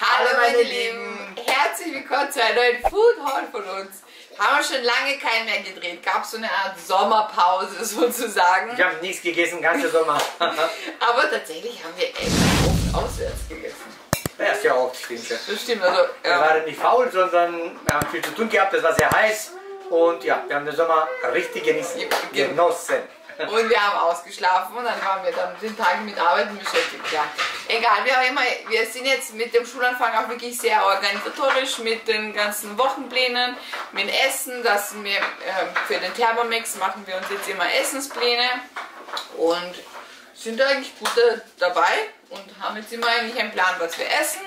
Hallo meine Lieben, herzlich willkommen zu einer neuen Food Haul von uns. Haben wir schon lange keinen mehr gedreht, gab so eine Art Sommerpause sozusagen. Ich habe nichts gegessen, ganze Sommer. Aber tatsächlich haben wir echt oft auswärts gegessen. ja, sehr oft, stimmt ja. Das stimmt, also Wir ähm, waren nicht faul, sondern wir haben viel zu tun gehabt, es war sehr heiß. Und ja, wir haben den Sommer richtig genießen, Ge- genossen. Und wir haben ausgeschlafen und dann waren wir dann den Tag mit Arbeiten beschäftigt. Ja, egal, wir, haben immer, wir sind jetzt mit dem Schulanfang auch wirklich sehr organisatorisch mit den ganzen Wochenplänen, mit Essen, dass wir ähm, für den Thermomix machen wir uns jetzt immer Essenspläne und sind eigentlich gut da- dabei und haben jetzt immer eigentlich einen Plan, was wir essen.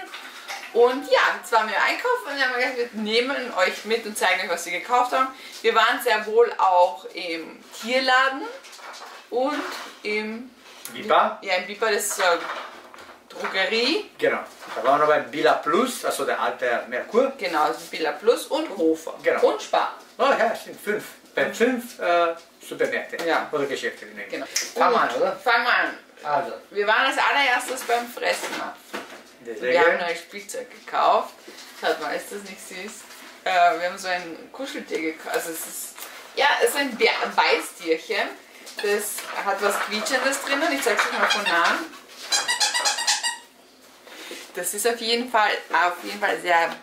Und ja, jetzt waren wir einkaufen und dann haben wir gesagt, wir nehmen euch mit und zeigen euch, was wir gekauft haben. Wir waren sehr wohl auch im Tierladen und im, Bipa? ja, im Bipa, das ist äh, Drogerie, Genau. Da waren wir noch beim Billa Plus, also der alte Merkur. genau, also Billa Plus und Hofer Genau. und Spar. Oh ja, es sind fünf. Bei fünf äh, Supermärkte Ja. oder Geschäfte. in Genau. Fangen wir an, oder? Fangen wir an. Also, Wir waren als allererstes beim deswegen. Wir haben neues Spielzeug gekauft. Schaut mal, ist das nicht süß? Äh, wir haben so ein Kuscheltier gekauft. Also es ist, ja, es ist ein Bär- ein Beißtierchen. Das hat was Quietschendes drinnen. Ich zeig's euch mal von nahen. Das ist auf jeden Fall, auf jeden Fall sehr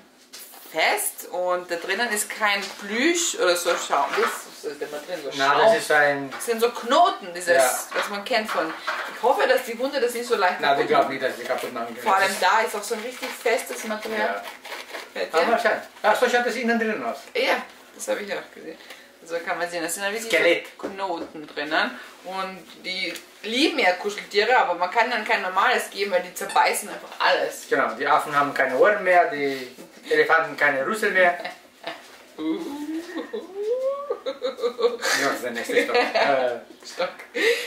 fest und da drinnen ist kein Plüsch oder so Schaum. Was ist da drin? So Schaum. das ist ein. Das sind so Knoten, dieses, Ja. was man kennt von. Ich hoffe, dass die Hunde das nicht so leicht wir kaputt glauben nicht, dass wir kaputt machen vor allem Das da ist auch so ein richtig festes Material. Ja. Ah. Ach, so schaut das innen drin aus. Ja, das habe ich auch gesehen. Also kann man sehen, da sind da wirklich Skelett. so Knoten drinnen. Und die lieben ja Kuscheltiere, aber man kann dann kein normales geben, weil die zerbeißen einfach alles. Genau, die Affen haben keine Ohren mehr, die Elefanten keine Rüssel mehr. Ja, das ist der nächste Stock. Äh, Stock.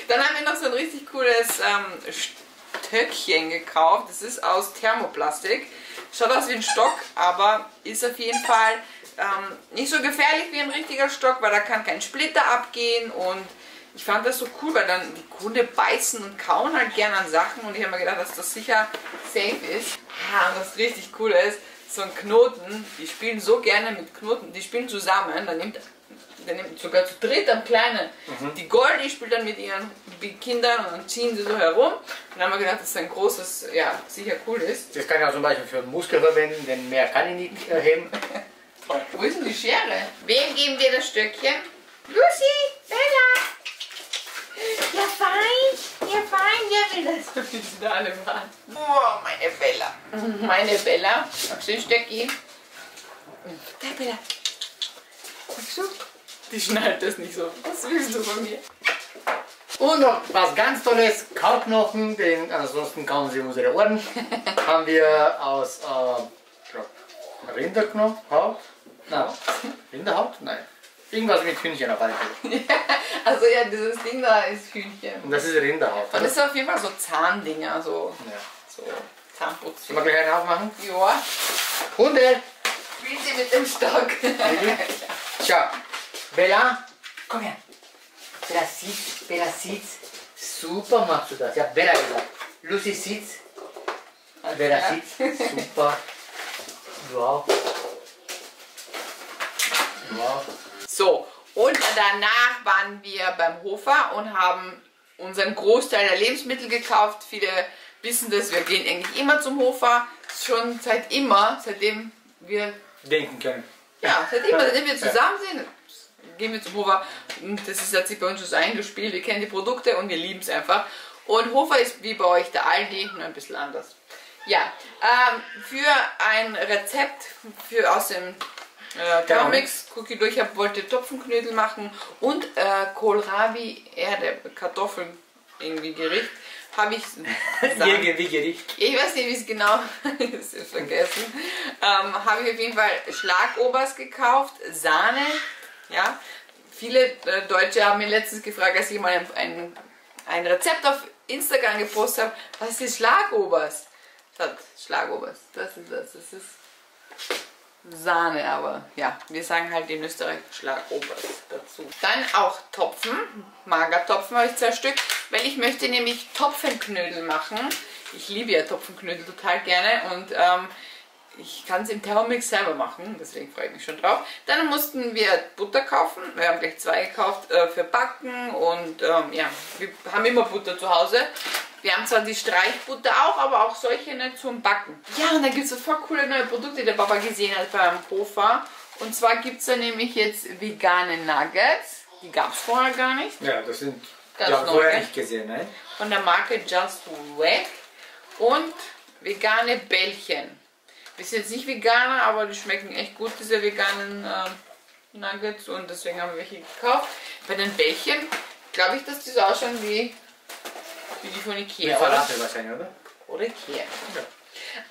Dann haben wir noch so ein richtig cooles ähm, Stöckchen gekauft. Das ist aus Thermoplastik. Schaut aus wie ein Stock, aber ist auf jeden Fall ähm, nicht so gefährlich wie ein richtiger Stock, weil da kann kein Splitter abgehen und ich fand das so cool, weil dann die Hunde beißen und kauen halt gern an Sachen und ich habe mir gedacht, dass das sicher safe ist. Ja, und was richtig cool ist, so ein Knoten, die spielen so gerne mit Knoten, die spielen zusammen, dann nimmt der nimmt sogar zu dritt am Kleinen. Die Goldie spielt dann mit ihren Kindern und dann ziehen sie so herum. Und dann haben wir gedacht, dass das ein großes, ja, sicher cool ist. Das kann ich auch zum Beispiel für Muskel verwenden, denn mehr kann ich nicht äh, Wo ist denn die Schere? Wem geben wir das Stöckchen? Lucy, Bella! Ja, fein, ja, fein, wer will das? Wir sind alle warten. Oh, meine Bella. Meine Bella. Magst du ein Stöcki? Da, Bella. Magst du? Die schnallt das nicht so. Was willst du von mir? Und noch was ganz Tolles, Kauknochen, denn ansonsten kauen sie unsere Ohren. haben wir aus äh, Rinderknochen, Na, Rinderhaut? Nein. Irgendwas mit Hühnchen auf alle Fälle. Also ja, dieses Ding da ist Hühnchen. Und das ist Rinderhaut. Und das ist auf jeden Fall so Zahndinger, so, Ja. so Zahnputz. Sollen wir gleich einen aufmachen? Ja, Hunde! spielt sie mit dem Stock. Schau. Bella, komm her. Bella sitzt, Bella sitzt. Super machst du das. Ja, Bella gesagt. Lucy sitzt. Bella Ja. sitzt. Super. Wow. So, und danach waren wir beim Hofer und haben unseren Großteil der Lebensmittel gekauft. Viele wissen das, wir gehen eigentlich immer zum Hofer. Schon seit immer, seitdem wir, Denken können. ja, seit immer, seitdem wir zusammen sind, gehen wir zum Hofer. Und das ist jetzt bei uns schon so eingespielt. Wir kennen die Produkte und wir lieben es einfach. Und Hofer ist wie bei euch der Aldi, nur ein bisschen anders. Ja, ähm, für ein Rezept für aus dem äh, Thermomix, Cookie durch, ich wollte Topfenknödel machen und äh, Kohlrabi, Erde, Kartoffeln, irgendwie Gericht, habe ich, Irgendwie Gericht. ich weiß nicht, wie es genau ist, vergessen, ähm, habe ich auf jeden Fall Schlagobers gekauft, Sahne, ja, viele äh, Deutsche haben mir letztens gefragt, als ich mal ein, ein, ein Rezept auf Instagram gepostet habe, was ist Schlagobers? Das Schlagobers, das ist das, das ist Sahne, aber ja, wir sagen halt in Österreich Schlagobers dazu. Dann auch Topfen, Magertopfen habe ich zwei Stück, weil ich möchte nämlich Topfenknödel machen. Ich liebe ja Topfenknödel total gerne und ähm, ich kann es im Thermomix selber machen, deswegen freue ich mich schon drauf. Dann mussten wir Butter kaufen. Wir haben gleich zwei gekauft äh, für Backen und ähm, ja, wir haben immer Butter zu Hause. Wir haben zwar die Streichbutter auch, aber auch solche nicht zum Backen. Ja, und dann gibt es so voll coole neue Produkte, die der Papa gesehen hat beim Hofer. Und zwar gibt es da nämlich jetzt vegane Nuggets. Die gab es vorher gar nicht. Ja, das sind Ganz ja, neu, vorher nicht gesehen, ne? Von der Marke Just Wag. Und vegane Bällchen. Wir sind jetzt nicht Veganer, aber die schmecken echt gut, diese veganen ähm, Nuggets. Und deswegen haben wir welche gekauft. Bei den Bällchen glaube ich, dass die so ausschauen wie, wie die von Ikea, Mit oder? Wahrscheinlich, oder? Oder Ikea.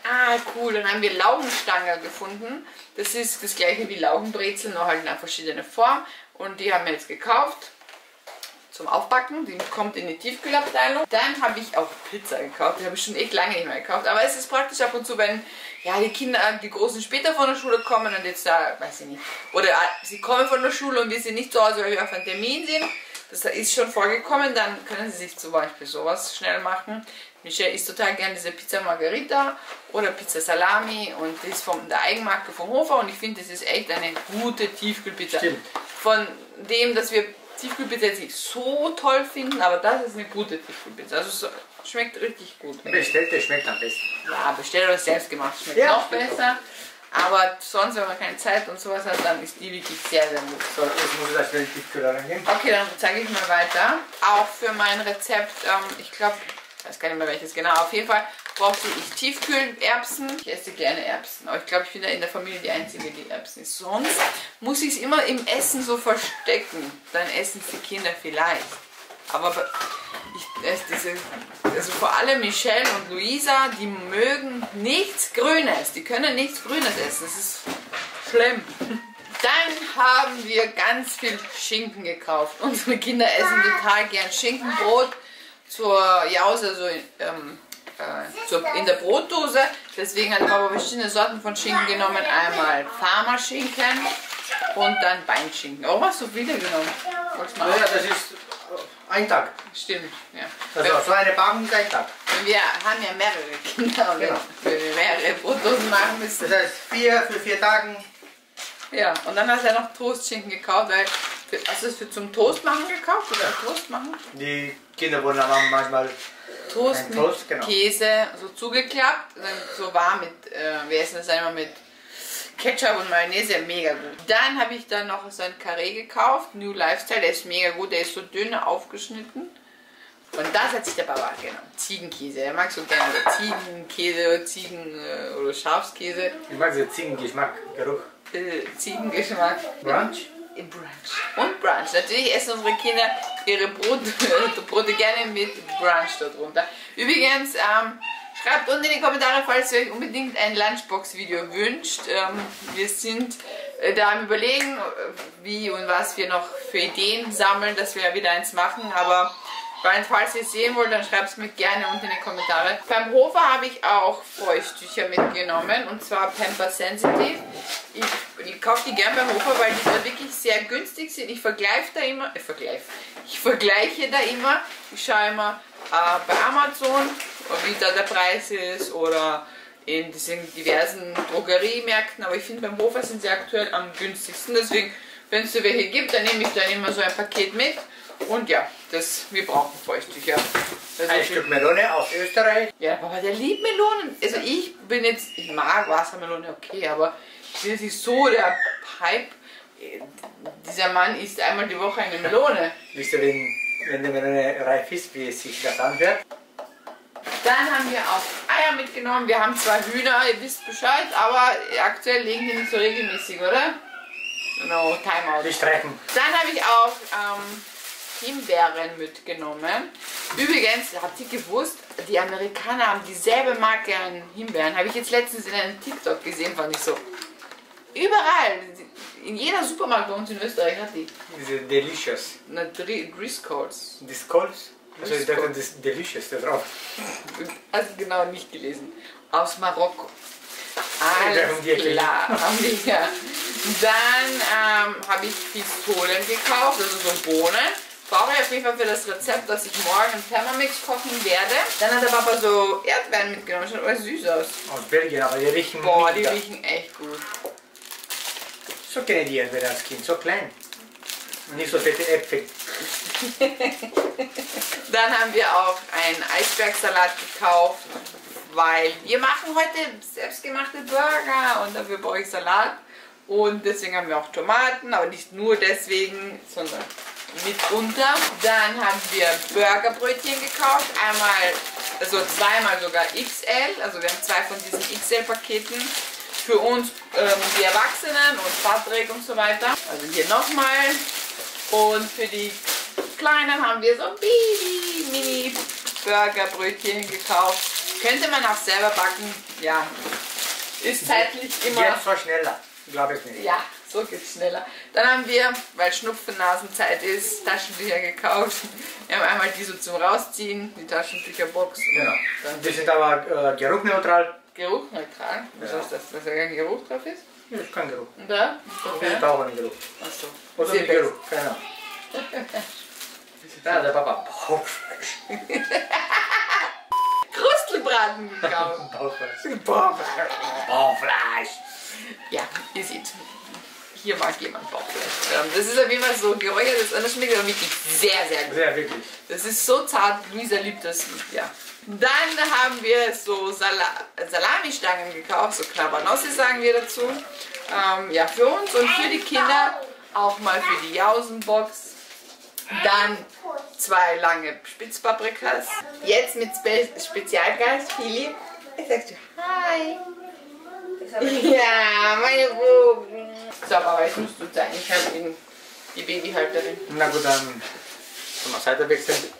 Ah, cool. Dann haben wir Laugenstange gefunden. Das ist das gleiche wie Laugenbrezel, nur halt in einer verschiedenen Form. Und die haben wir jetzt gekauft zum Aufbacken. Die kommt in die Tiefkühlabteilung. Dann habe ich auch Pizza gekauft. Die habe ich schon echt lange nicht mehr gekauft. Aber es ist praktisch ab und zu, wenn ja, die Kinder, die Großen später von der Schule kommen und jetzt da, weiß ich nicht. Oder äh, sie kommen von der Schule und wir sind nicht zu Hause, weil wir auf einem Termin sind. Das ist schon vorgekommen, dann können sie sich zum Beispiel sowas schnell machen. Michelle isst total gerne diese Pizza Margherita oder Pizza Salami und die ist von der Eigenmarke vom Hofer und ich finde, das ist echt eine gute Tiefkühlpizza. Stimmt. Von dem, dass wir Tiefkühlpizza jetzt nicht so toll finden, aber das ist eine gute Tiefkühlpizza. Also so, schmeckt richtig gut. Bestellte schmeckt am besten. Ja, bestell oder selbst gemacht, schmeckt Ja, noch stimmt besser. Aber sonst, wenn man keine Zeit und sowas hat, dann ist die wirklich sehr, sehr gut. So, jetzt muss ich das schnell in die Tiefkühler reingehen. Okay, dann zeige ich mal weiter. Auch für mein Rezept, ähm, ich glaube, ich weiß gar nicht mehr welches genau, auf jeden Fall brauchte ich Tiefkühlerbsen. Ich esse gerne Erbsen, aber ich glaube, ich bin da in der Familie die Einzige, die Erbsen isst. Sonst muss ich es immer im Essen so verstecken. Dann essen es die Kinder vielleicht. Aber be- ich diese, also vor allem Michelle und Luisa, die mögen nichts Grünes. Die können nichts Grünes essen. Das ist schlimm. Dann haben wir ganz viel Schinken gekauft. Unsere Kinder essen total gern Schinkenbrot zur Jause, also ähm, äh, zur, in der Brotdose. Deswegen hat Papa verschiedene Sorten von Schinken genommen. Einmal Farmerschinken und dann Beinschinken. Oh, was so viele genommen? Auf- das ist ein Tag. Stimmt, ja. Also so eine Packung ist ein Tag. Wir haben ja mehrere Kinder und Genau. wenn wir mehrere Brotdosen machen müssen. Das heißt, vier für vier Tagen. Ja, und dann hast du ja noch Toastschinken gekauft, weil hast du das für zum Toast machen gekauft oder Toast machen? Die Kinder wollen aber manchmal Toast Ein mit Toast, genau. Käse, so zugeklappt, dann so warm mit, äh, wir essen das einmal mit Ketchup und Mayonnaise, mega gut. Dann habe ich dann noch so ein Carré gekauft, New Lifestyle, der ist mega gut, der ist so dünn aufgeschnitten. Und das hat sich der Papa genommen. Ziegenkäse, der mag so gerne Ziegenkäse oder Ziegen- äh, oder Schafskäse. Ich mag den Ziegengeschmack, Geruch. Äh, Ziegengeschmack. Brunch? Im Brunch. Und Brunch. Natürlich essen unsere Kinder ihre Brot, Brote gerne mit Brunch darunter. Übrigens, ähm, schreibt unten in die Kommentare, falls ihr euch unbedingt ein Lunchbox-Video wünscht. Ähm, wir sind äh, da am überlegen, äh, wie und was wir noch für Ideen sammeln, dass wir wieder eins machen. Aber falls ihr es sehen wollt, dann schreibt es mir gerne unten in die Kommentare. Beim Hofer habe ich auch Feuchttücher mitgenommen und zwar Pamper Sensitive. Ich, ich kaufe die gern beim Hofer, weil die da wirklich sehr günstig sind. Ich vergleiche da immer, ich vergleiche, ich vergleiche da immer. Ich schaue immer äh, bei Amazon, wie da der Preis ist oder in diesen diversen Drogeriemärkten. Aber ich finde beim Hofer sind sie aktuell am günstigsten. Deswegen, wenn es da welche gibt, dann nehme ich dann immer so ein Paket mit. Und ja, das, wir brauchen Feuchttücher. Also Ein Stück Melone aus Österreich. ja, aber der liebt Melonen. Also ich bin jetzt, ich mag Wassermelone, okay, aber ich bin jetzt nicht so der Hype. Dieser Mann isst einmal die Woche eine Melone. Wisst ihr, wenn, wenn die Melone reif ist, wie es sich das anhört? Dann haben wir auch Eier mitgenommen. Wir haben zwar Hühner, ihr wisst Bescheid, aber aktuell legen die nicht so regelmäßig, oder? No, Timeout. Die streichen. Dann habe ich auch ähm, Himbeeren mitgenommen. Übrigens, habt ihr gewusst, die Amerikaner haben dieselbe Marke an Himbeeren. Habe ich jetzt letztens in einem TikTok gesehen, fand ich so. Überall, in jeder Supermarkt bei uns in Österreich hat die. Diese Delicious. Na, Dri- Driscolls. Also ich dachte, das ist Delicious da drauf. Also genau nicht gelesen. Aus Marokko. Ja, Alles klar. Haben wir. Dann ähm, habe ich Pistolen gekauft, also so Bohnen. brauche ich auf jeden Fall für das Rezept, das ich morgen im Thermomix kochen werde. Dann hat der Papa so Erdbeeren mitgenommen. Schaut alles süß aus. Aus Belgien, aber die riechen Boah, die riechen echt gut. So kenne ich die Erdbeere als Kind, so klein. Nicht so fette Äpfel. Dann haben wir auch einen Eisbergsalat gekauft, weil wir machen heute selbstgemachte Burger und dafür brauche ich Salat. Und deswegen haben wir auch Tomaten, aber nicht nur deswegen, sondern mitunter. Dann haben wir Burgerbrötchen gekauft, einmal, also zweimal sogar XL, also wir haben zwei von diesen XL-Paketen für uns, ähm, die Erwachsenen und Patrick und so weiter. Also hier nochmal. Und für die Kleinen haben wir so ein Baby-Mini-Burgerbrötchen gekauft. Könnte man auch selber backen, ja. Ist zeitlich immer. Jetzt so schneller. Glaube ich nicht. Ja, so geht's schneller. Dann haben wir, weil Schnupfennasenzeit ist, Taschentücher gekauft. Wir haben einmal die so zum Rausziehen, die Taschentücherbox. Genau. Die sind aber äh, geruchneutral. geruchneutral. Was heißt das? Dass da kein Geruch drauf ist? Geruch. Und da? Das Okay. Geruch. Achso. Oder Sehr mit Geruch, genau. Da, der Papa. Bauchfleisch. Krustelbraten gekauft. Bauchfleisch. Bauchfleisch. Bauchfleisch. Ja, ihr seht. Hier mag jemand Bauchfleisch. Ähm, Das ist auf jeden Fall so geräuchertes und das schmeckt aber wirklich sehr, sehr gut. Sehr wirklich. Das ist so zart, Luisa liebt das, ja. Dann haben wir so Sala Salamistangen gekauft, so Knabernossi sagen wir dazu. Ähm, ja, für uns und für die Kinder auch mal für die Jausenbox. Dann zwei lange Spitzpaprikas. Jetzt mit Spe Spezialgast Philipp. Ich sagst du Hi. Ja, meine Buben. So, aber jetzt musst du zeigen, ich habe ihn, die Babyhalterin. Na gut, dann können wir Seite wechseln.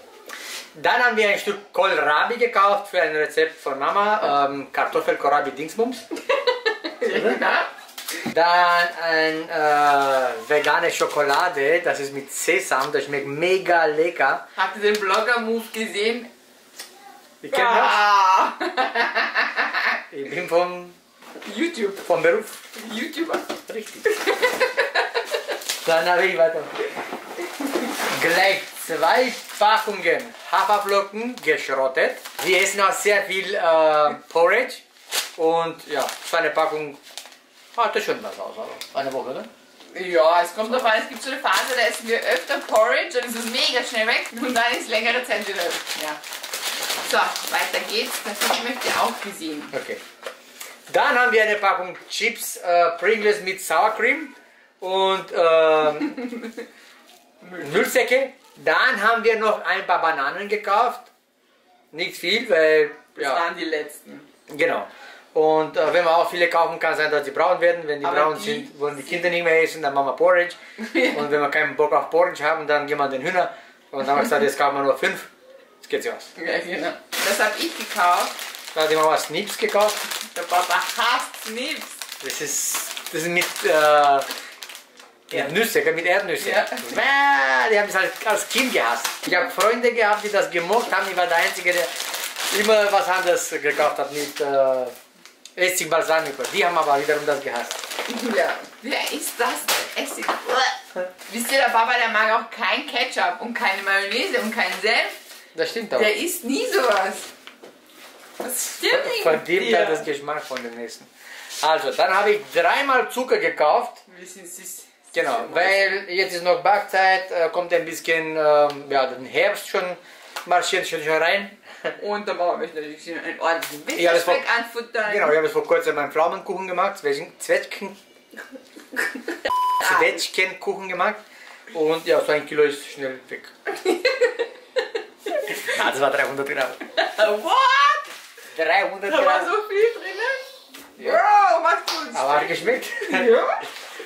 Dann haben wir ein Stück Kohlrabi gekauft für ein Rezept von Mama. Ähm, Kartoffelkohlrabi Dingsbums. Dann ein äh, vegane Schokolade, das ist mit Sesam, das schmeckt mega lecker. Habt ihr den Blogger-Move gesehen? Ich kenne Ah, das. Ich bin vom, YouTube. vom Beruf. YouTuber. Richtig. Dann habe ich weiter. Gleich zwei Packungen Haferflocken geschrottet. Wir essen auch sehr viel äh, Porridge. Und ja, so eine Packung hat das schon was aus. aber Eine Woche, oder? Ja, es kommt darauf an, es gibt so eine Phase, da essen wir öfter Porridge, ist es mega schnell weg und dann ist längere Zeit wieder. Ja. So, weiter geht's. Das möchte ich auch gesehen. Okay. Dann haben wir eine Packung Chips äh, Pringles mit Sour Cream und ähm, Müllsäcke. Dann haben wir noch ein paar Bananen gekauft. Nicht viel, weil Das ja, waren die letzten. genau. Und äh, wenn man auch viele kaufen, kann sein, dass sie braun werden. Wenn die Aber braun die- sind, wollen die Kinder nicht mehr essen, dann machen wir Porridge. und wenn wir keinen Bock auf Porridge haben, dann gehen wir den Hühner. Und dann haben wir gesagt, jetzt kaufen wir nur fünf. Jetzt geht's ja aus. Ja, genau. Das habe ich gekauft. Da hat die Mama Snips gekauft. Der Papa hasst Snips. Das ist, das ist mit, äh, mit Nüsse, mit Erdnüsse. Ja. Die haben es halt als Kind gehasst. Ich habe Freunde gehabt, die das gemocht haben. Ich war der Einzige, der immer was anderes gekauft hat mit äh, Essig Balsamico. Die haben aber wiederum das gehasst. Ja. Wer ist das? Essig. Wisst ihr, der Papa, der mag auch kein Ketchup und keine Mayonnaise und keinen Senf. Das stimmt aber. Der isst nie sowas. Was stimmt nicht dir? da das Geschmack von dem Essen. Also, dann habe ich dreimal Zucker gekauft. Wir sind süß. Genau, weil jetzt ist noch Backzeit, äh, kommt ein bisschen, ähm, ja, der Herbst schon marschiert schon schon rein. Und der Bauer möchte natürlich einen ordentlichen Ja, Winterspeck anfuttern. Genau, ich habe jetzt vor kurzem einen Pflaumenkuchen gemacht, Zwetschgen, Zwetschgen, Zwetschgenkuchen gemacht und ja, so ein Kilo ist schnell weg. Na, das war 300 Gramm. What? 300 Da war Gramm. so viel drinnen? Wow, macht gut. Aber hat geschmeckt. Ja.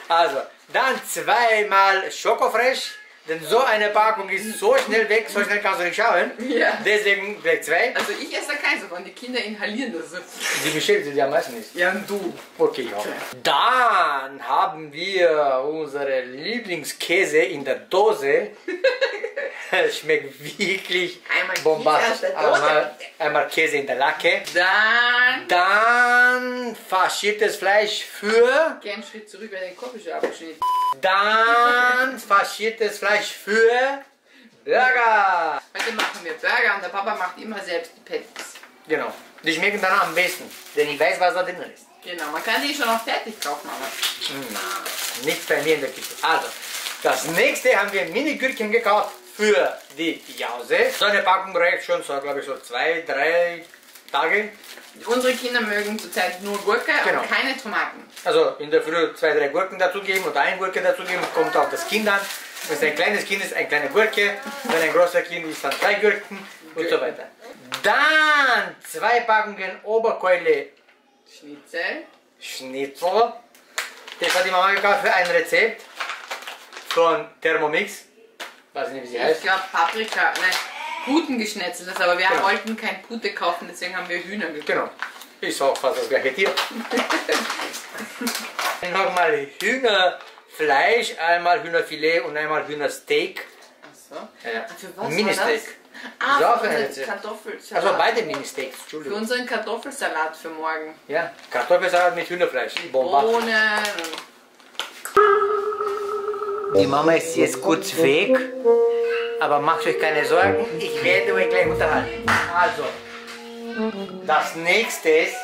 Also, dann zweimal Schokofresh, denn so eine Packung ist so schnell weg, so schnell kannst du nicht schauen. Ja. Deswegen gleich zwei. Also ich esse da keins davon, die Kinder inhalieren das so. Die beschäftigt sich am meisten nicht. Ja, und du. Okay, ja. Dann haben wir unsere Lieblingskäse in der Dose. Schmeckt wirklich Einmal bombastisch. Einmal, einmal Käse in der Lacke. Dann Dann faschiertes Fleisch für. geh einen Schritt zurück, weil den Kopf ist abgeschnitten. Dann faschiertes Fleisch für Burger! Heute machen wir Burger und der Papa macht immer selbst die Patties. Genau. Die schmecken dann am besten, denn ich weiß, was da drin ist. Genau, man kann die schon auch fertig kaufen, aber Na, nicht bei mir in der Küche. Also, das nächste haben wir Mini-Gürkchen gekauft für die Jause. So eine Packung reicht schon so, glaube ich, so zwei, drei Tage. unsere Kinder mögen zurzeit nur Gurke Genau. und keine Tomaten. Also in der Früh zwei, drei Gurken dazugeben oder eine Gurke dazugeben, kommt auf das Kind an. Wenn es ein kleines Kind ist, eine kleine Gurke. Wenn ein großer Kind ist, dann zwei Gurken und so weiter. Dann zwei Packungen Oberkeule Schnitzel. Schnitzel. Das hat die Mama gekauft für ein Rezept von Thermomix. Weiß nicht, wie sie Ich heißt. glaube Paprika, nein, Puten geschnetzeltes, aber wir Genau. wollten kein Pute kaufen, deswegen haben wir Hühner gekauft. Genau. Ist auch fast das gleiche Tier. Nochmal Hühnerfleisch, einmal Hühnerfilet und einmal Hühnersteak. Achso. Ja. Für was Mini-Steak. das? Ah, für für unseren. Kartoffelsalat. Also beide Mini-Steaks, für Entschuldigung. unseren Kartoffelsalat für morgen. Ja, Kartoffelsalat mit Hühnerfleisch. Bomba. Bohnen. Die Mama ist jetzt kurz weg, aber macht euch keine Sorgen, ich werde euch gleich unterhalten. Also, das nächste ist...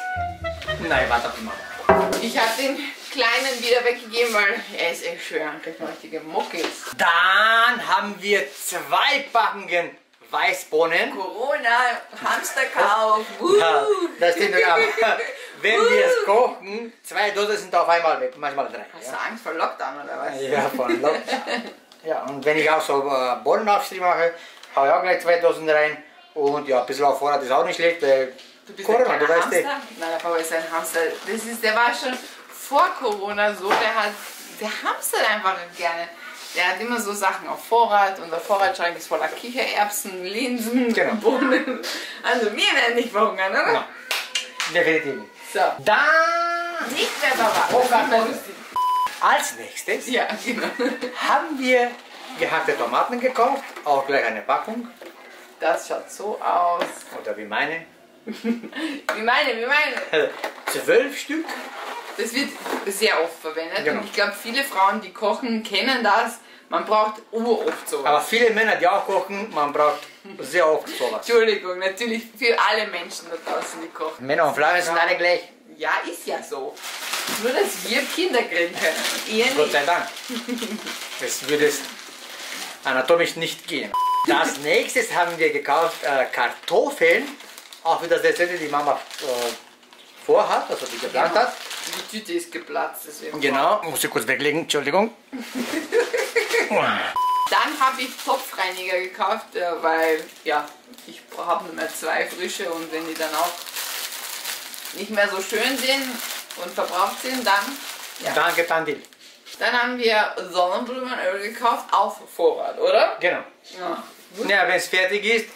Nein, warte auf die Mama. Ich habe den kleinen wieder weggegeben, weil er ist echt schwer. Kriegt man richtige Muckis. Dann haben wir zwei Packungen Weißbohnen. Corona, Hamsterkauf. Ja, wuh. das stimmt aber. Wenn wir es kochen, zwei Dosen sind auf einmal weg, manchmal drei. Hast du Angst vor Lockdown oder was? Ja, von Lockdown. Ja, und wenn ich auch so äh, Bohnenaufstrich mache, haue ich auch gleich zwei Dosen rein. Und ja, ein bisschen auf Vorrat ist auch nicht schlecht, weil Du bist Corona, du weißt eh. Hamster? Nein, der Papa ist ein Hamster. Das ist, der war schon vor Corona so, der hat, der hamstert einfach gerne. Der hat immer so Sachen auf Vorrat und der Vorratsschrank ist voller Kichererbsen, Linsen, Genau. Bohnen. Also wir werden nicht verhungern, oder? Ja. definitiv nicht. So. Dann, Nicht mehr Papa. Oh, Das Gott. lustig. als nächstes, Ja, genau. haben wir gehackte Tomaten gekauft, auch gleich eine Packung. Das schaut so aus. Oder wie meine. Wie meine, wie meine. Zwölf Stück. Das wird sehr oft verwendet. Genau. Und ich glaube, viele Frauen, die kochen, kennen das. Man braucht uroft sowas. Aber viele Männer, die auch kochen, man braucht sehr oft sowas. Entschuldigung, natürlich für alle Menschen da draußen, die kochen. Männer und Frauen sind alle gleich. Ja, ist ja so. Nur, dass wir Kinder kriegen können. Ihr Gott sei Dank. Es würde es anatomisch nicht gehen. Das nächste haben wir gekauft, äh, Kartoffeln. Auch wieder das Rezept, die Mama äh, vorhat, also die geplant hat. Die Tüte ist geplatzt, deswegen. Genau, muss ich kurz weglegen, Entschuldigung. Dann habe ich Topfreiniger gekauft, äh, weil, ja, ich habe nur mehr zwei frische und wenn die dann auch nicht mehr so schön sind und verbraucht sind, dann, ja. Danke, Tanti. Dann haben wir Sonnenblumenöl gekauft auf Vorrat, oder? Genau. Ja. Ja, wenn es fertig ist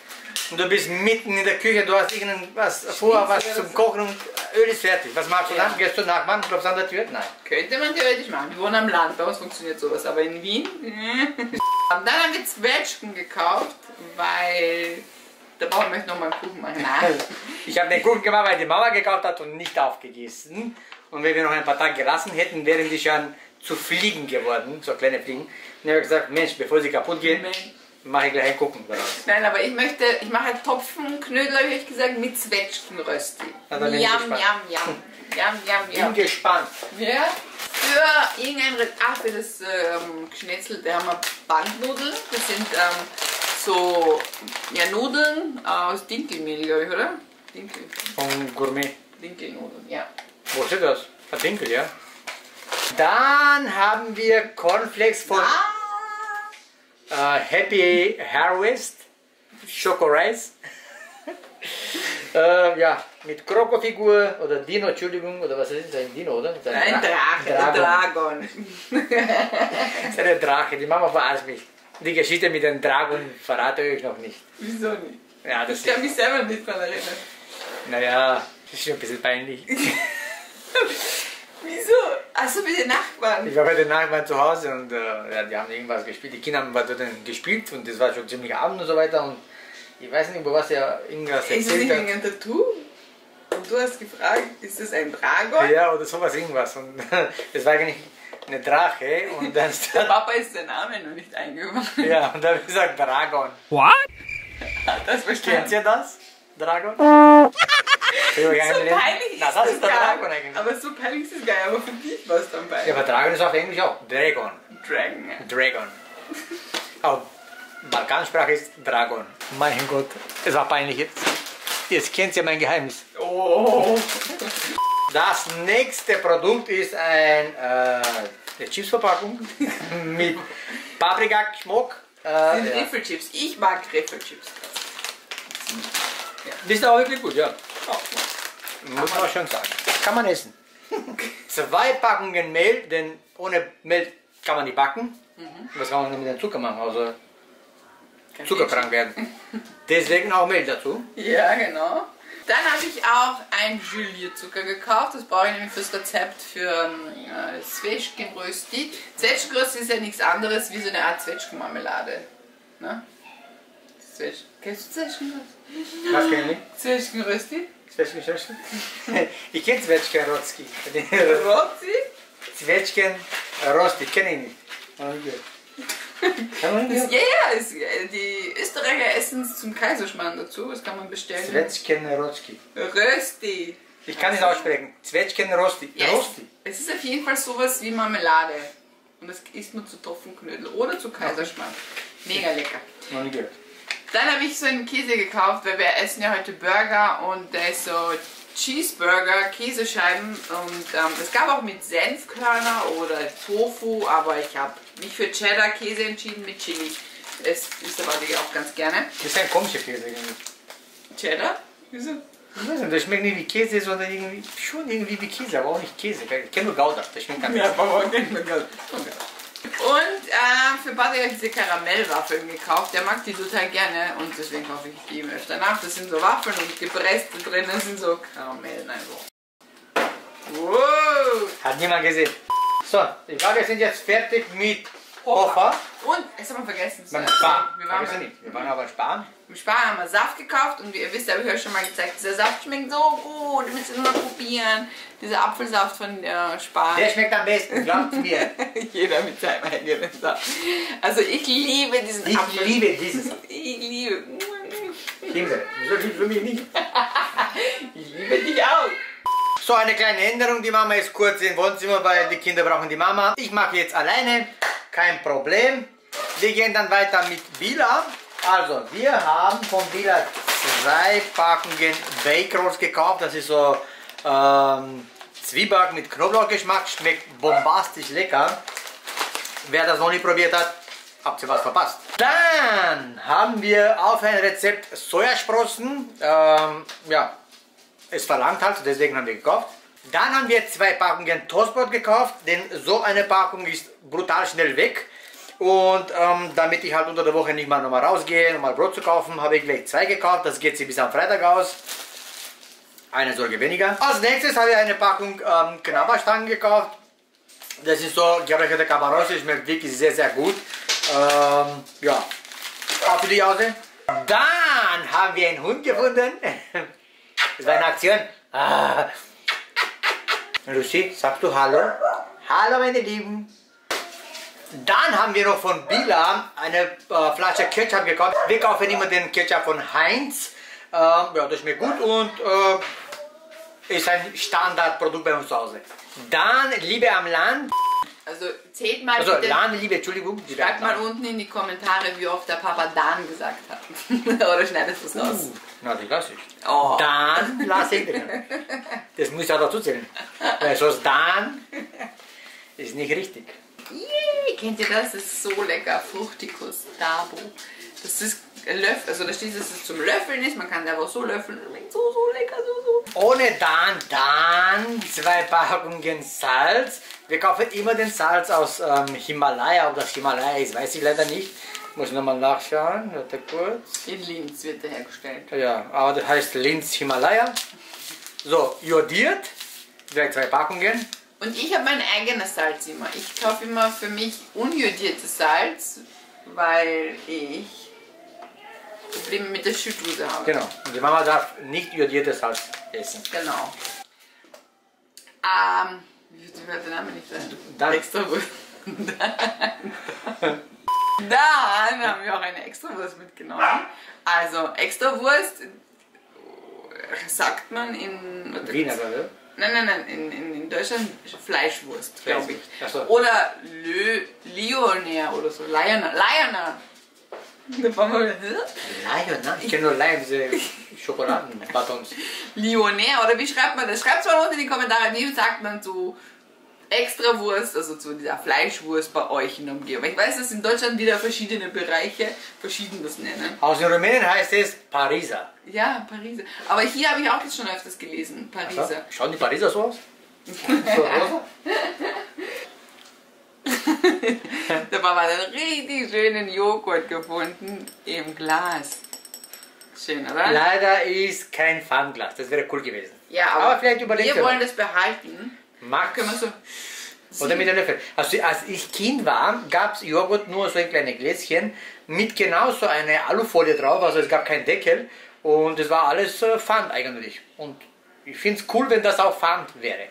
und du bist mitten in der Küche, du hast irgendwas vor, was zum Kochen und Öl ist fertig. Was machst du Ja. dann? Gehst du nach Mann, klopfst an der Tür? Nein. Könnte man theoretisch machen. Wir wohnen am Land, bei uns funktioniert sowas, aber in Wien. Dann haben wir Zwetschgen gekauft, weil der Bauer möchte noch mal einen Kuchen machen. Nein. Ich habe den Kuchen gemacht, weil die Mama gekauft hat und nicht aufgegessen. Und wenn wir noch ein paar Tage gelassen hätten, wären die schon zu Fliegen geworden, so kleine Fliegen. Und ich habe gesagt, Mensch, bevor sie kaputt gehen, mache ich gleich daraus. Nein, aber ich möchte, ich mache halt Topfenknödel, habe ich gesagt, mit Zwetschgenrösti. Da ich Yum, gespannt. yum, yum. Yum, yum, Bin gespannt. Ja. Für irgendein Re ah, für das ähm, Geschnetzelte haben wir Bandnudeln. Das sind ähm, so ja, Nudeln aus Dinkelmehl, glaube ich, oder? Dinkel, Von Gourmet. Dinkelnudeln, ja. Wo steht das? Dinkel, ja. Dann haben wir Cornflakes von Ah, äh, Happy Harvest. Choco Rice. äh, ja, mit Krokofigur oder Dino, Entschuldigung, oder was ist das? Ein Dino, oder? Ist ein Drache, ein Dragon. Das ist eine Drache, die Mama verarscht mich. Die Geschichte mit dem Dragon verrate ich euch noch nicht. Wieso nicht? Ja, das Ich kann ist, mich selber nicht daran erinnern. naja, das ist schon ein bisschen peinlich. Wieso? Achso, mit den Nachbarn. Ich war bei den Nachbarn zu Hause und äh, ja, die haben irgendwas gespielt. Die Kinder haben dort gespielt und das war schon ziemlich abend und so weiter. Und ich weiß nicht, wo was er irgendwas Ist das erzählt nicht hat. ein Tattoo? Und du hast gefragt, ist das ein Dragon? Ja, oder sowas, irgendwas. Und es war eigentlich eine Drache und dann Der Papa ist der Name noch nicht eingegangen. ja, und dann habe ich gesagt Dragon. Das Kennt versteht ihr das? Dragon? so peinlich ist Na, das ist der gar Dragon eigentlich. Aber so peinlich ist es gar nicht. Aber für dich war es dann peinlich. Ja, aber Dragon ist auf Englisch auch Dragon. Dragon. Dragon. Auf Balkansprache ist Dragon. Mein Gott, es war peinlich jetzt. Jetzt kennt ihr mein Geheimnis. Oh. Das nächste Produkt ist ein, äh, eine Chipsverpackung mit Paprika-Geschmack. Äh, Sind ja. Riffelchips. Ich mag Riffelchips. Die ist auch wirklich gut, ja. Oh. Muss man auch schon sagen. Kann man essen. Zwei Packungen Mehl, denn ohne Mehl kann man nicht backen. Was kann man mit dem Zucker machen? Also Kein zuckerkrank werden. Deswegen auch Mehl dazu. Ja, genau. Dann habe ich auch ein Julierzucker gekauft. Das brauche ich nämlich fürs Rezept für äh, Zwetschgenrösti. Zwetschgenrösti ist ja nichts anderes wie so eine Art Zwetschgenmarmelade. Ne? Zwetsch Kennst du Zwetschgenrösti? Was kenn ich? Zwetschgenrösti? Zwetschgen Ich kenne Zwetschgen Rotzki. Rotzi? Zwetschgen Rosti, kenne ich nicht. Kann man Das, ja, ja, äh, die Österreicher essen es zum Kaiserschmarrn dazu. Das kann man bestellen. Zwetschgen Rotzki. Rösti. Ich kann es aussprechen. Zwetschgen Rosti. Ja, es, Rosti. es ist auf jeden Fall sowas wie Marmelade. Und das isst man zu Topfenknödel oder zu Kaiserschmarrn. Mega lecker. Noch nie gehört. Dann habe ich so einen Käse gekauft, weil wir essen ja heute Burger und der ist so Cheeseburger, Käsescheiben und ähm, es gab auch mit Senfkörner oder Tofu, aber ich habe mich für Cheddar-Käse entschieden mit Chili. Es ist aber die auch ganz gerne. Das ist ein komischer Käse. irgendwie. Cheddar? Wieso? Ich weiß nicht, das schmeckt nicht wie Käse, sondern irgendwie, schon irgendwie wie Käse, aber auch nicht Käse. Ich kenne nur Gouda, das schmeckt ganz Ja, aber kennt man gar nicht. Und äh, für Buddy habe ich diese Karamellwaffeln gekauft. Der mag die total gerne und deswegen kaufe ich die ihm öfter nach. Das sind so Waffeln und gepresst drinnen sind so Karamellen. Also. Wow! Hat niemand gesehen. So, die Frage sind jetzt fertig mit Hofer. Und, das haben wir vergessen Beim erzählen. Sparen. Wir waren nicht. Wir waren aber sparen. beim Sparen haben wir Saft gekauft und wie ihr wisst, habe ich euch schon mal gezeigt, dieser Saft schmeckt so gut. Ihr müsst ihn mal probieren. Dieser Apfelsaft von der Spar. Der schmeckt am besten, glaubt mir. Jeder mit seinem eigenen Saft. Also ich liebe diesen Ich Apfel. liebe dieses. Ich liebe. Kinder, wieso liebst du mich nicht? Ich liebe dich auch. So, eine kleine Änderung. Die Mama ist kurz im Wohnzimmer, weil die Kinder brauchen die Mama. Ich mache jetzt alleine, kein Problem. Wir gehen dann weiter mit Bila. Also, wir haben von Bila zwei Packungen Bake Rolls gekauft. Das ist so ähm, Zwieback mit Knoblauchgeschmack. Schmeckt bombastisch lecker. Wer das noch nicht probiert hat, habt ihr was verpasst. Dann haben wir auf ein Rezept Sojasprossen. Ähm, ja, es verlangt halt, deswegen haben wir gekauft. Dann haben wir zwei Packungen Toastbrot gekauft, denn so eine Packung ist brutal schnell weg. Und ähm, damit ich halt unter der Woche nicht mal nochmal rausgehe, um mal Brot zu kaufen, habe ich gleich zwei gekauft. Das geht sich bis am Freitag aus. Eine Sorge weniger. Als nächstes habe ich eine Packung ähm, Knabberstangen gekauft. Das ist so geräucherte Cabarose, schmeckt wirklich sehr, sehr gut. Ähm, ja, auch für die Hause. Dann haben wir einen Hund gefunden. Das war eine Aktion. Ah. Lucy, sagst du Hallo? Hallo meine Lieben. Dann haben wir noch von Bila eine äh, Flasche Ketchup gekauft. Wir kaufen immer den Ketchup von Heinz. Ähm, ja, das schmeckt gut und äh, ist ein Standardprodukt bei uns zu Hause. Dann Liebe am Land. Also zählt mal Also bitte, Land, Liebe, Entschuldigung. Schreibt mal unten in die Kommentare, wie oft der Papa Dan gesagt hat. Oder schneidest du es raus? Uh, na, das lasse ich. Oh. Dann lasse ich drin. Das muss ja dazu zählen. Weil sonst dann ist nicht richtig. Yay, kennt ihr das? Das ist so lecker. Fruchticus Dabo. Das ist ein Löffel, also da steht, dass es zum Löffeln ist. Man kann da einfach so löffeln. So, so lecker, so, so. Ohne dann, dann zwei Packungen Salz. Wir kaufen immer den Salz aus ähm, Himalaya. Ob das Himalaya ist, weiß ich leider nicht. Muss nochmal nachschauen. Warte kurz. In Linz wird der hergestellt. Ja, aber das heißt Linz Himalaya. So, jodiert. Gleich zwei Packungen. Und ich habe mein eigenes Salz immer. Ich kaufe immer für mich unjodiertes Salz, weil ich Probleme mit der Schilddrüse habe. Genau. Und die Mama darf nicht jodiertes Salz essen. Genau. Ähm, Wie wird der Name nicht sein? Dann. Extrawurst. Dann haben wir auch eine Extrawurst mitgenommen. Also, Extrawurst sagt man in. Wien aber, oder? Nein, nein, nein, in, in, in Deutschland Fleischwurst, glaube ich. So. Oder Lö, Lioner oder so. Lioner. Lioner. Lion, ne? Ich kenne nur Lion, diese Schokoladenbatons. Lioner, oder wie schreibt man das? Schreibt mal unten in die Kommentare, wie sagt man zu Extrawurst, also zu dieser Fleischwurst bei euch in der Umgebung. Ich weiß, dass in Deutschland wieder verschiedene Bereiche verschieden das nennen. Aus Rumänien heißt es Pariser. Ja, Pariser. Aber hier habe ich auch jetzt schon öfters gelesen, Pariser. schauen die Pariser so aus? so rosa? Da war man einen richtig schönen Joghurt gefunden im Glas. Schön, oder? Leider ist kein Pfannglas, das wäre cool gewesen. Ja, Aber vielleicht überlegt wir wollen das behalten. Max Können wir so. oder mit einem Löffel. Also als ich Kind war, gab es Joghurt nur so ein kleines Gläschen mit genau so einer Alufolie drauf, also es gab keinen Deckel und es war alles äh, Pfand eigentlich. Und ich finde es cool, wenn das auch Pfand wäre.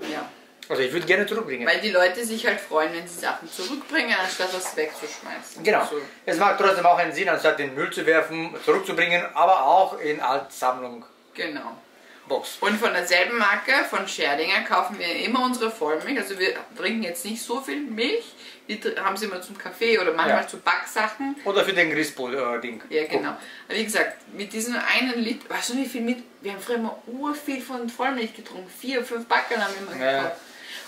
Ja. Also ich würde gerne zurückbringen. Weil die Leute sich halt freuen, wenn sie Sachen zurückbringen, anstatt was wegzuschmeißen. Genau. So. Es macht trotzdem auch einen Sinn, anstatt den Müll zu werfen, zurückzubringen, aber auch in Altsammlung Genau. Box. Und von derselben Marke, von Scherdinger, kaufen wir immer unsere Vollmilch. Also wir trinken jetzt nicht so viel Milch. Die haben sie immer zum Kaffee oder manchmal Ja. zu Backsachen. Oder für den Grillspul-Ding. Ja, genau. Aber Wie gesagt, mit diesem einen Liter, weißt du wie viel mit? Wir haben früher immer urviel von Vollmilch getrunken. Vier, fünf Backen haben wir immer Ja.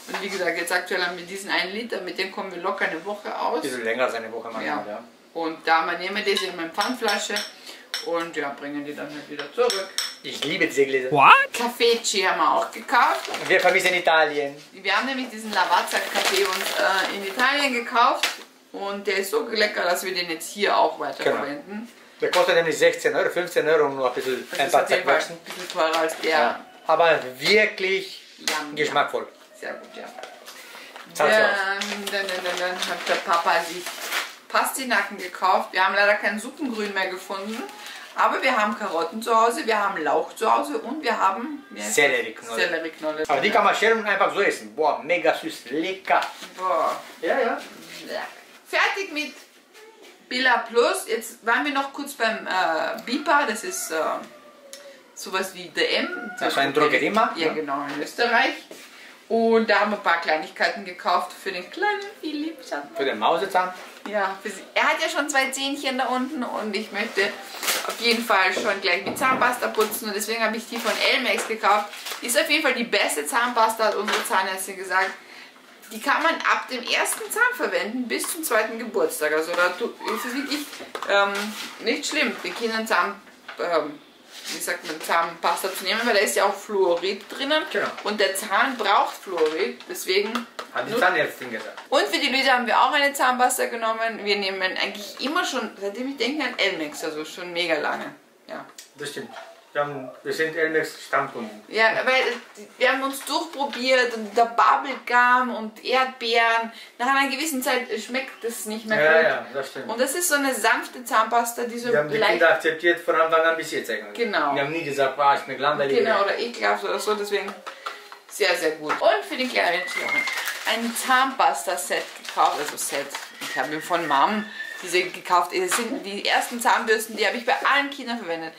Und wie gesagt, jetzt aktuell haben wir diesen einen Liter, mit dem kommen wir locker eine Woche aus. Ein bisschen länger als eine Woche manchmal, Ja. ja. Und da nehmen wir das in eine Pfandflasche und ja, bringen die dann halt wieder zurück. Ich liebe diese Gläser. Kaffeeci haben wir auch gekauft. Wir vermissen Italien. Wir haben nämlich diesen Lavazza-Kaffee uns äh, in Italien gekauft und der ist so lecker, dass wir den jetzt hier auch weiterverwenden. Der kostet nämlich 16 Euro, 15 Euro und nur ein bisschen Das ein paar Zerquetschen. ein bisschen teurer als der. Ja. Aber wirklich Yum, geschmackvoll. Sehr gut, ja. Zahlt's Dann, dann, dann, dann, hat der Papa sich Pastinaken gekauft. Wir haben leider kein Suppengrün mehr gefunden. Aber wir haben Karotten zu Hause, wir haben Lauch zu Hause und wir haben? Sellerieknolle. Sellerieknolle. Aber die kann man schälen und einfach so essen. Boah, mega süß, lecker. Boah. Ja, ja. Fertig mit Billa Plus. Jetzt waren wir noch kurz beim äh, Bipa, das ist äh, sowas wie DM. Das ist ein Drogeriemarkt, Ja, ne? genau, in Österreich. Und da haben wir ein paar Kleinigkeiten gekauft für den kleinen Philipp. Für den Mausezahn. Ja, für sie. er hat ja schon zwei Zähnchen da unten und ich möchte auf jeden Fall schon gleich mit Zahnpasta putzen und deswegen habe ich die von Elmex gekauft. Die ist auf jeden Fall die beste Zahnpasta, hat unsere Zahnärztin gesagt. Die kann man ab dem ersten Zahn verwenden bis zum zweiten Geburtstag. Also da ist es wirklich ähm, nicht schlimm, den Kindern Zahn, ähm, wie sagt man, Zahnpasta zu nehmen, weil da ist ja auch Fluorid drinnen. Genau. Und der Zahn braucht Fluorid, deswegen Hat die Zahnärztin gesagt. und für die Luisa haben wir auch eine Zahnpasta genommen. Wir nehmen eigentlich immer schon, seitdem ich denke an Elmex, also schon mega lange. Ja, Das stimmt. Wir, haben, wir sind Elmex Stammkunden. ja weil wir haben uns durchprobiert und der Bubblegum und Erdbeeren. Nach einer gewissen Zeit schmeckt das nicht mehr Ja, gut. ja, das stimmt. Und das ist so eine sanfte Zahnpasta, die so Wir haben die. Kinder akzeptiert von Anfang an bis jetzt eigentlich. Genau. Wir haben nie gesagt, ah, ich bin langweilig. Genau, oder ekelhaft oder so, deswegen sehr, sehr gut. Und für den kleinen Jungen ein Zahnpasta-Set gekauft, also Set. Ich habe mir von Mom diese gekauft. Das sind die ersten Zahnbürsten, die habe ich bei allen Kindern verwendet.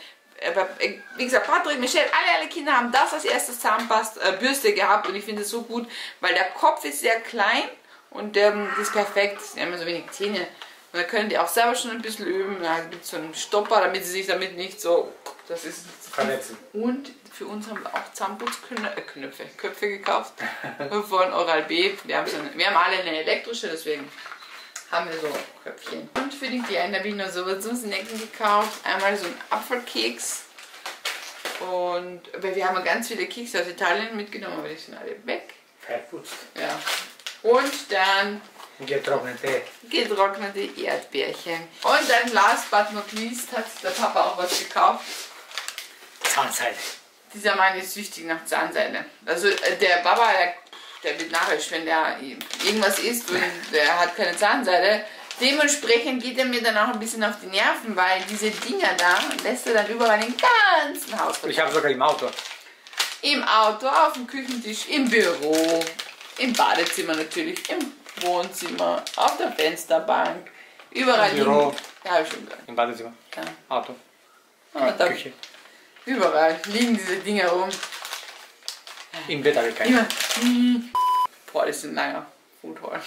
Aber, äh, wie gesagt, Patrick, Michelle, alle, alle Kinder haben das als erstes Zahnpasta, äh, Bürste gehabt und ich finde es so gut, weil der Kopf ist sehr klein und ähm, das ist perfekt. Sie haben ja so wenig Zähne. Und da können die auch selber schon ein bisschen üben. Da gibt es so einen Stopper, damit sie sich damit nicht so. Das ist Verletzen. und für uns haben wir auch Zahnputzknöpfe, Köpfe gekauft von Oral-B. Wir haben, so eine, wir haben alle eine elektrische, deswegen haben wir so Köpfchen. Und für die Kleinen habe ich noch so zum Snacken gekauft. Einmal so ein Apfelkeks. Und wir haben ganz viele Kekse aus Italien mitgenommen, aber die sind alle weg. Verputzt. Ja. Und dann Getrocknete. getrocknete Erdbeerchen. Und dann last but not least hat der Papa auch was gekauft. Zahnseide. Dieser Mann ist süchtig nach Zahnseide. Also äh, der Baba, der, der wird narrisch, wenn der irgendwas isst und der hat keine Zahnseide. Dementsprechend geht er mir dann auch ein bisschen auf die Nerven, weil diese Dinger da lässt er dann überall den ganzen Haus Ich habe sogar im Auto. Im Auto, auf dem Küchentisch, im Büro. Im Badezimmer natürlich, im Wohnzimmer, auf der Fensterbank, überall Im Büro. Ja, hab ich schon gesagt. Im Badezimmer. Ja. Auto. Und da, Küche. überall liegen diese Dinge rum. Im Bett habe ich keine. Immer. Hm. Boah, das ein langer Food Haul.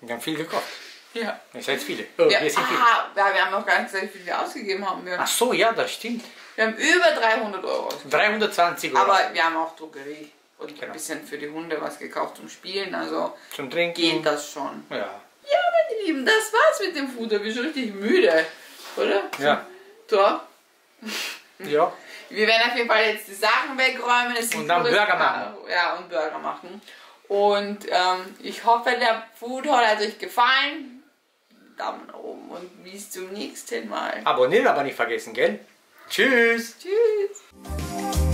Wir haben viel gekauft. Ja. Ihr seid viele. Oh, Ja, wir sind viele. ah, ja, wir haben noch gar nicht gesagt, wie viel wir ausgegeben haben. Wir, Ach so, ja, das stimmt. wir haben über 300 Euro ausgegeben. 320 Euro. Aber wir haben auch Drogerie und ein Genau. bisschen für die Hunde was gekauft zum Spielen. Also Zum Trinken. geht das schon. Ja. Ja, meine Lieben, das war's mit dem Futter. Wir sind richtig müde, oder? Ja. Doch. Ja. Wir werden auf jeden Fall jetzt die Sachen wegräumen. Es Und dann Burger machen. Ja, und Burger machen. Und ähm, ich hoffe, der Food Hall hat euch gefallen. Daumen nach oben und bis zum nächsten Mal. Abonnieren aber nicht vergessen, gell? Tschüss. Tschüss.